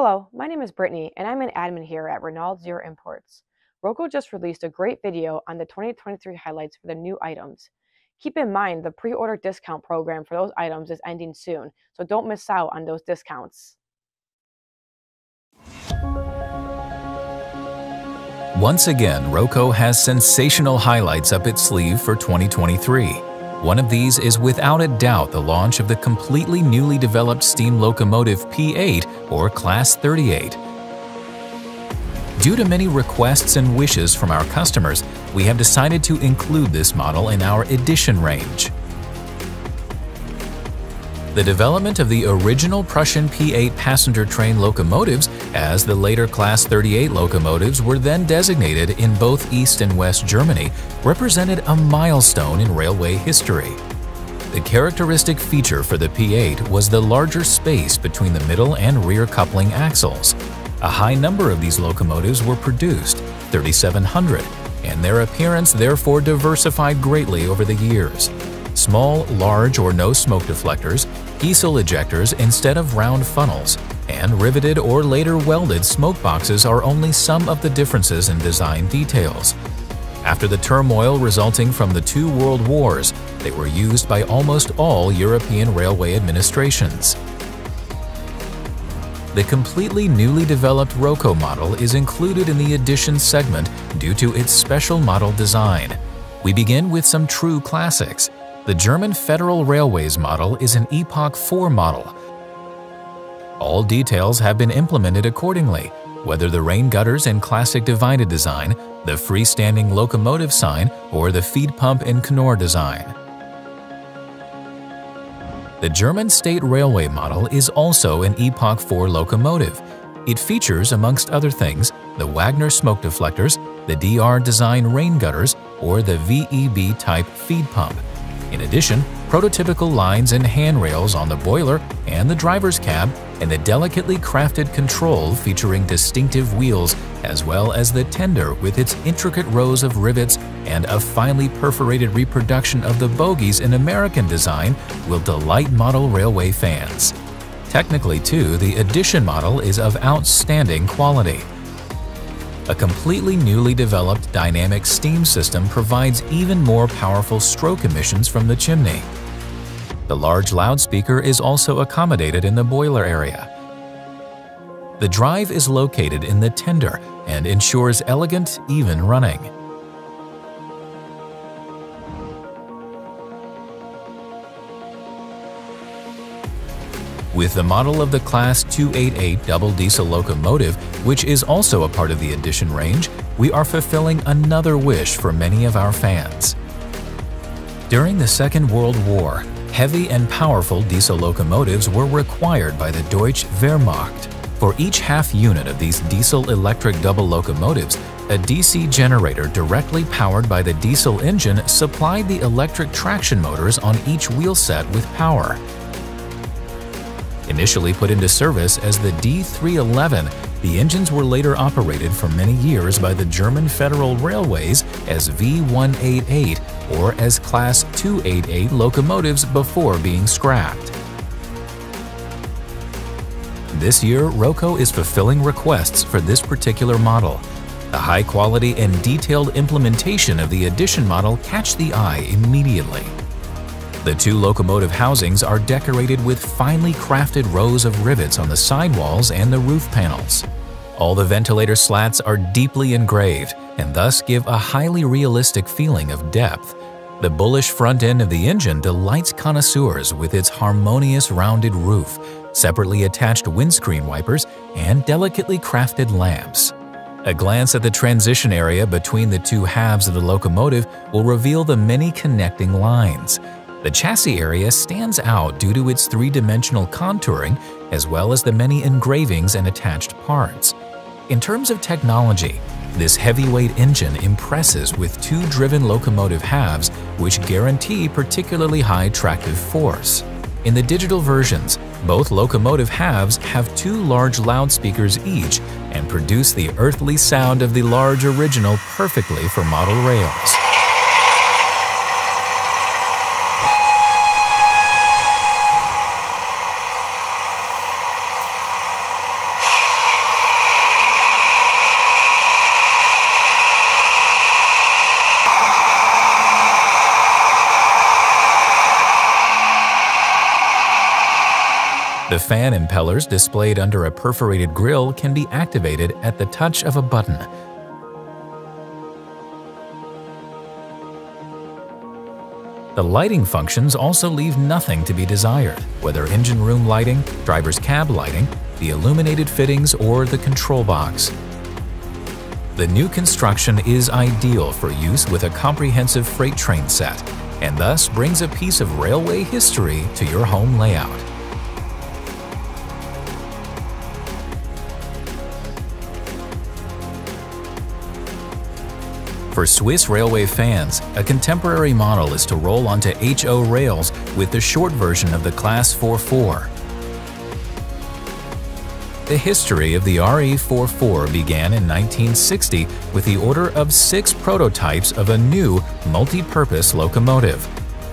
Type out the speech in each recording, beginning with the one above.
Hello, my name is Brittany, and I'm an admin here at Reynauld's Euro Imports. Roco just released a great video on the 2023 highlights for the new items. Keep in mind the pre-order discount program for those items is ending soon, so don't miss out on those discounts. Once again, Roco has sensational highlights up its sleeve for 2023. One of these is without a doubt the launch of the completely newly developed steam locomotive P8 or Class 38. Due to many requests and wishes from our customers, we have decided to include this model in our edition range. The development of the original Prussian P8 passenger train locomotives as the later Class 38 locomotives were then designated in both East and West Germany represented a milestone in railway history. The characteristic feature for the P8 was the larger space between the middle and rear coupling axles. A high number of these locomotives were produced, 3,700, and their appearance therefore diversified greatly over the years. Small, large, or no smoke deflectors, Giesl ejectors instead of round funnels, and riveted or later welded smoke boxes are only some of the differences in design details. After the turmoil resulting from the two world wars, they were used by almost all European railway administrations. The completely newly developed Roco model is included in the Edition segment due to its special model design. We begin with some true classics. The German Federal Railways model is an Epoch 4 model. All details have been implemented accordingly, whether the rain gutters in classic divided design, the freestanding locomotive sign, or the feed pump in Knorr design. The German State Railway model is also an Epoch 4 locomotive. It features, amongst other things, the Wagner smoke deflectors, the DR design rain gutters, or the VEB type feed pump. In addition, prototypical lines and handrails on the boiler and the driver's cab, and the delicately crafted control featuring distinctive wheels, as well as the tender with its intricate rows of rivets and a finely perforated reproduction of the bogies in American design will delight model railway fans. Technically, too, the Edition model is of outstanding quality. A completely newly developed dynamic steam system provides even more powerful stroke emissions from the chimney. The large loudspeaker is also accommodated in the boiler area. The drive is located in the tender and ensures elegant, even running. With the model of the Class 288 double diesel locomotive, which is also a part of the Edition range, we are fulfilling another wish for many of our fans. During the Second World War, heavy and powerful diesel locomotives were required by the Deutsche Wehrmacht. For each half unit of these diesel-electric double locomotives, a DC generator directly powered by the diesel engine supplied the electric traction motors on each wheel set with power. Initially put into service as the D311, the engines were later operated for many years by the German Federal Railways as V188 or as Class 288 locomotives before being scrapped. This year, Roco is fulfilling requests for this particular model. The high quality and detailed implementation of the Edition model catch the eye immediately. The two locomotive housings are decorated with finely crafted rows of rivets on the sidewalls and the roof panels. All the ventilator slats are deeply engraved and thus give a highly realistic feeling of depth. The bullish front end of the engine delights connoisseurs with its harmonious rounded roof, separately attached windscreen wipers, and delicately crafted lamps. A glance at the transition area between the two halves of the locomotive will reveal the many connecting lines. The chassis area stands out due to its three-dimensional contouring as well as the many engravings and attached parts. In terms of technology, this heavyweight engine impresses with two driven locomotive halves which guarantee particularly high tractive force. In the digital versions, both locomotive halves have two large loudspeakers each and produce the earthly sound of the large original perfectly for model rails. The fan impellers displayed under a perforated grille can be activated at the touch of a button. The lighting functions also leave nothing to be desired, whether engine room lighting, driver's cab lighting, the illuminated fittings, or the control box. The new construction is ideal for use with a comprehensive freight train set, and thus brings a piece of railway history to your home layout. For Swiss Railway fans, a contemporary model is to roll onto HO rails with the short version of the Class 44. The history of the RE44 began in 1960 with the order of six prototypes of a new multi-purpose locomotive.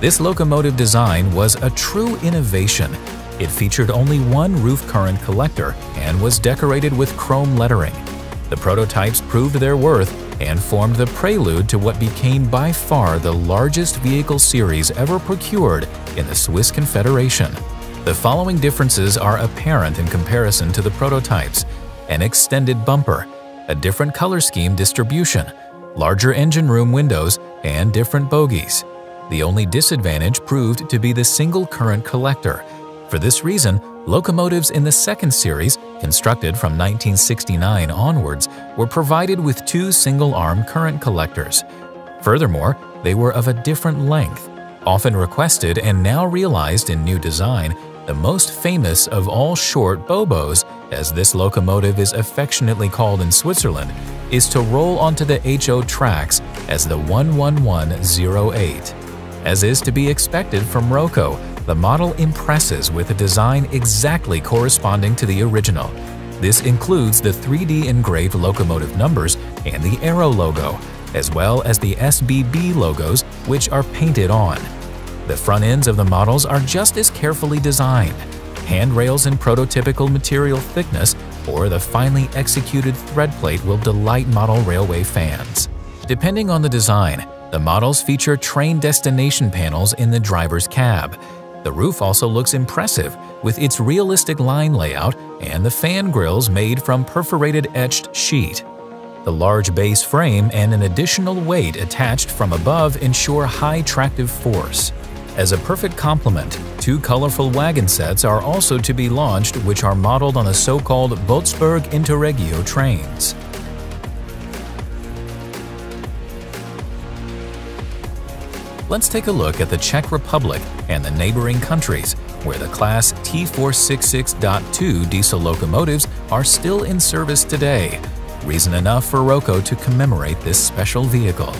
This locomotive design was a true innovation. It featured only one roof current collector and was decorated with chrome lettering. The prototypes proved their worth and formed the prelude to what became by far the largest vehicle series ever procured in the Swiss Confederation. The following differences are apparent in comparison to the prototypes. An extended bumper, a different color scheme distribution, larger engine room windows, and different bogies. The only disadvantage proved to be the single current collector. For this reason, locomotives in the second series, constructed from 1969 onwards, were provided with two single-arm current collectors. Furthermore, they were of a different length. Often requested and now realized in new design, the most famous of all short bobos, as this locomotive is affectionately called in Switzerland, is to roll onto the HO tracks as the 11108. As is to be expected from Roco, the model impresses with a design exactly corresponding to the original. This includes the 3D engraved locomotive numbers and the Arrow logo, as well as the SBB logos which are painted on. The front ends of the models are just as carefully designed. Handrails in prototypical material thickness or the finely executed thread plate will delight model railway fans. Depending on the design, the models feature train destination panels in the driver's cab, the roof also looks impressive with its realistic line layout and the fan grills made from perforated etched sheet. The large base frame and an additional weight attached from above ensure high tractive force. As a perfect complement, two colorful wagon sets are also to be launched which are modeled on the so-called Wolfsburg Interregio trains. Let's take a look at the Czech Republic and the neighboring countries, where the Class T466.2 diesel locomotives are still in service today. Reason enough for Roco to commemorate this special vehicle.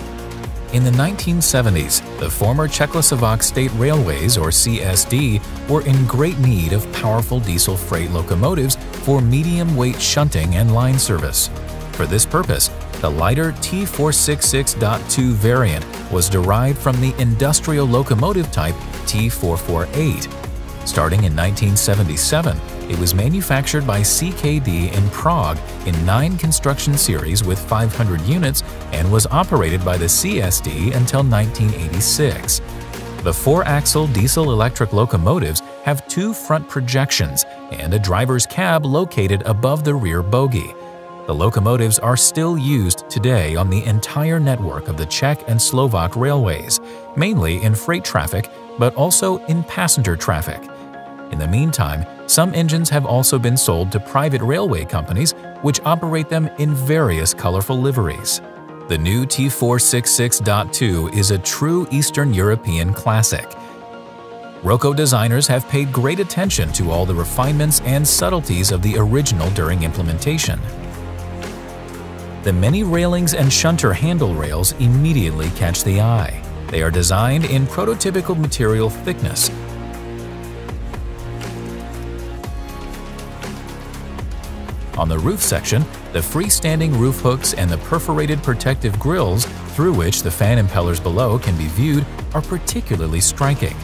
In the 1970s, the former Czechoslovak State Railways, or CSD, were in great need of powerful diesel freight locomotives for medium-weight shunting and line service. For this purpose, the lighter T466.2 variant was derived from the industrial locomotive type T448. Starting in 1977, it was manufactured by CKD in Prague in nine construction series with 500 units and was operated by the CSD until 1986. The four-axle diesel-electric locomotives have two front projections and a driver's cab located above the rear bogie. The locomotives are still used today on the entire network of the Czech and Slovak railways, mainly in freight traffic, but also in passenger traffic. In the meantime, some engines have also been sold to private railway companies which operate them in various colorful liveries. The new T466.2 is a true Eastern European classic. Roco designers have paid great attention to all the refinements and subtleties of the original during implementation. The many railings and shunter handle rails immediately catch the eye. They are designed in prototypical material thickness. On the roof section, the freestanding roof hooks and the perforated protective grills through which the fan impellers below can be viewed are particularly striking.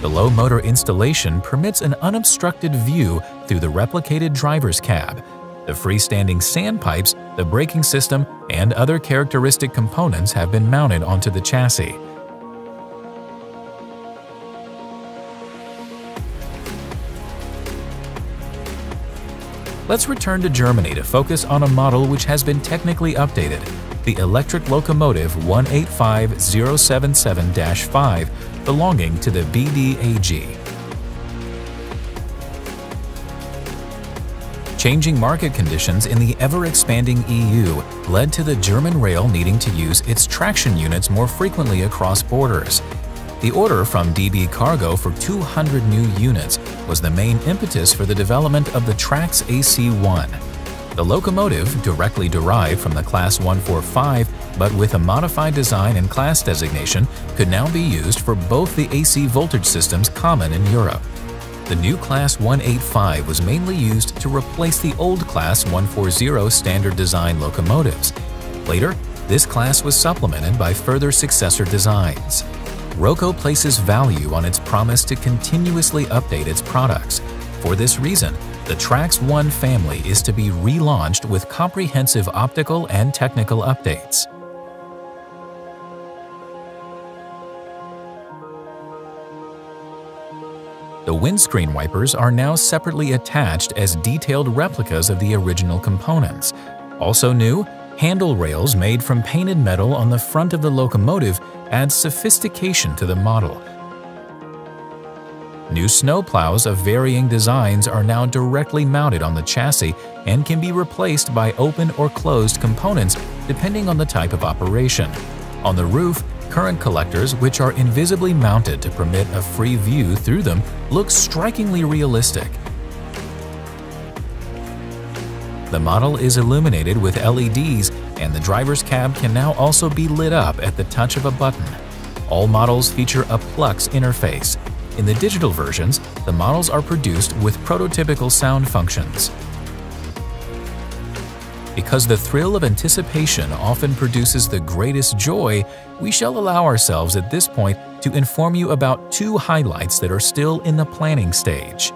The low motor installation permits an unobstructed view through the replicated driver's cab, the freestanding sandpipes, the braking system, and other characteristic components have been mounted onto the chassis. Let's return to Germany to focus on a model which has been technically updated, the electric locomotive 185077-5, belonging to the BDAG. Changing market conditions in the ever-expanding EU led to the German rail needing to use its traction units more frequently across borders. The order from DB Cargo for 200 new units was the main impetus for the development of the TRAXX AC-1. The locomotive, directly derived from the Class 145 but with a modified design and class designation, could now be used for both the AC voltage systems common in Europe. The new Class 185 was mainly used to replace the old Class 140 standard design locomotives. Later, this class was supplemented by further successor designs. ROCO places value on its promise to continuously update its products. For this reason, the TRAXX One family is to be relaunched with comprehensive optical and technical updates. The windscreen wipers are now separately attached as detailed replicas of the original components. Also new, handle rails made from painted metal on the front of the locomotive add sophistication to the model. New snowplows of varying designs are now directly mounted on the chassis and can be replaced by open or closed components depending on the type of operation. On the roof, current collectors, which are invisibly mounted to permit a free view through them, look strikingly realistic. The model is illuminated with LEDs and the driver's cab can now also be lit up at the touch of a button. All models feature a Plux interface. In the digital versions, the models are produced with prototypical sound functions. Because the thrill of anticipation often produces the greatest joy, we shall allow ourselves at this point to inform you about two highlights that are still in the planning stage.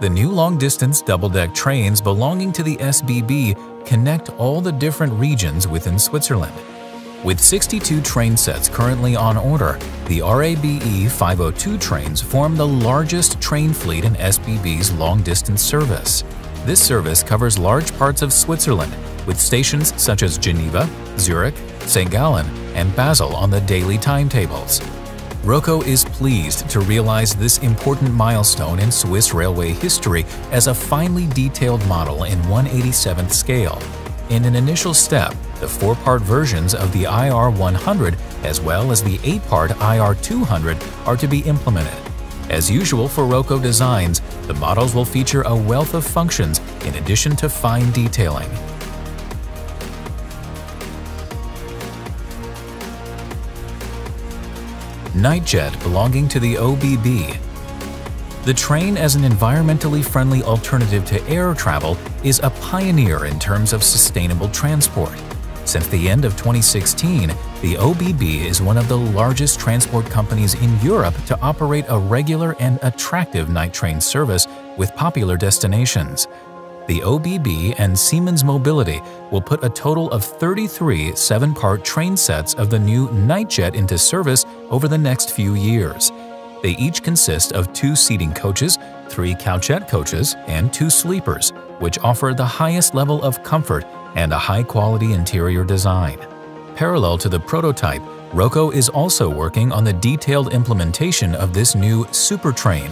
The new long-distance double-deck trains belonging to the SBB connect all the different regions within Switzerland. With 62 train sets currently on order, the RABE 502 trains form the largest train fleet in SBB's long-distance service. This service covers large parts of Switzerland, with stations such as Geneva, Zurich, St. Gallen, and Basel on the daily timetables. ROCO is pleased to realize this important milestone in Swiss railway history as a finely detailed model in 187th scale. In an initial step, the four-part versions of the IR100 as well as the eight-part IR200 are to be implemented. As usual for ROCO designs, the models will feature a wealth of functions in addition to fine detailing. Nightjet belonging to the OBB. The train as an environmentally friendly alternative to air travel is a pioneer in terms of sustainable transport. Since the end of 2016, the OBB is one of the largest transport companies in Europe to operate a regular and attractive night train service with popular destinations. The OBB and Siemens Mobility will put a total of 33 seven-part train sets of the new Nightjet into service over the next few years. They each consist of two seating coaches, three couchette coaches, and two sleepers, which offer the highest level of comfort and a high-quality interior design. Parallel to the prototype, ROCO is also working on the detailed implementation of this new Super Train.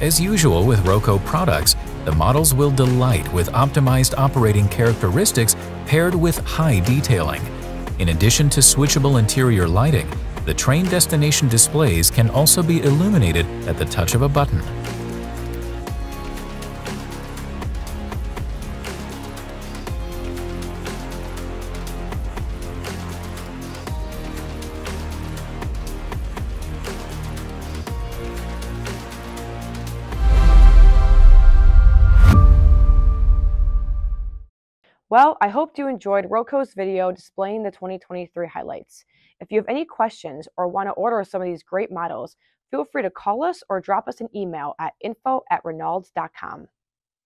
As usual with ROCO products, the models will delight with optimized operating characteristics paired with high detailing. In addition to switchable interior lighting, the train destination displays can also be illuminated at the touch of a button. Well, I hope you enjoyed ROCO's video displaying the 2023 highlights. If you have any questions or want to order some of these great models, feel free to call us or drop us an email at info at reynaulds.com.